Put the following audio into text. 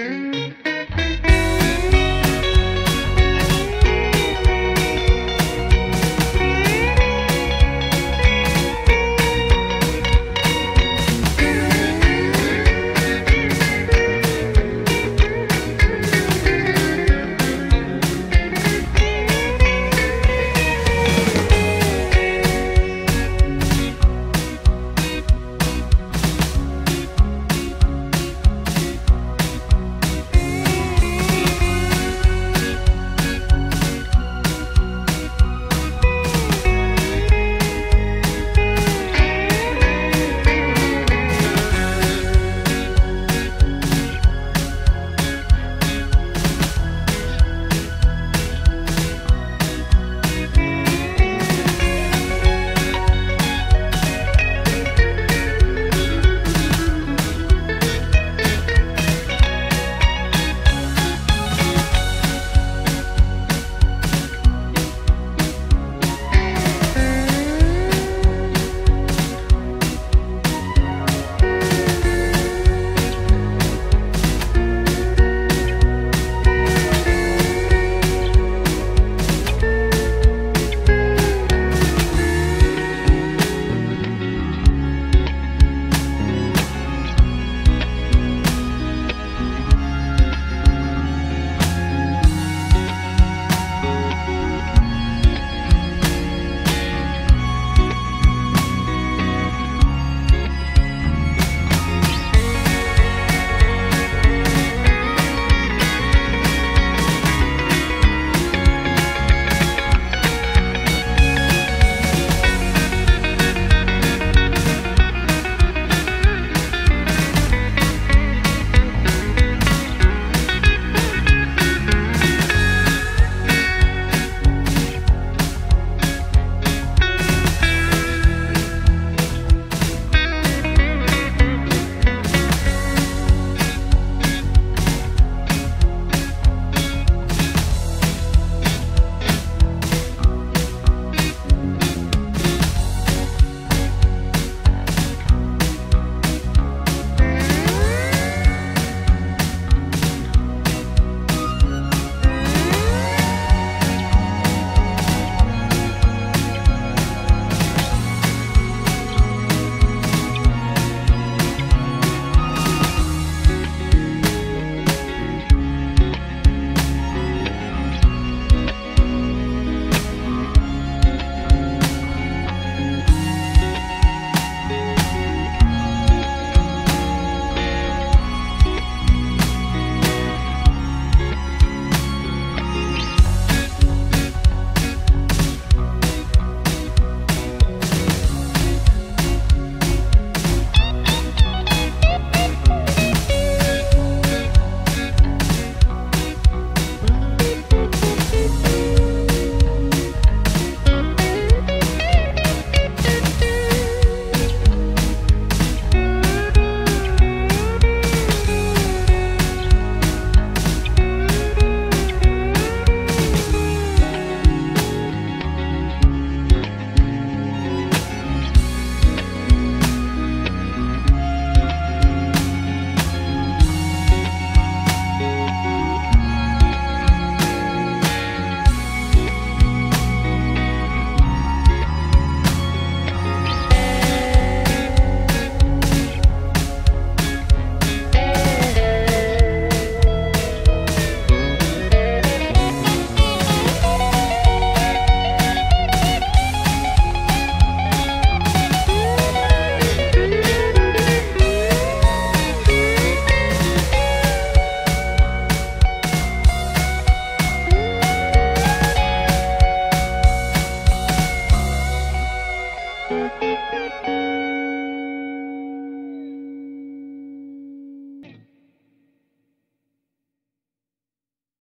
Música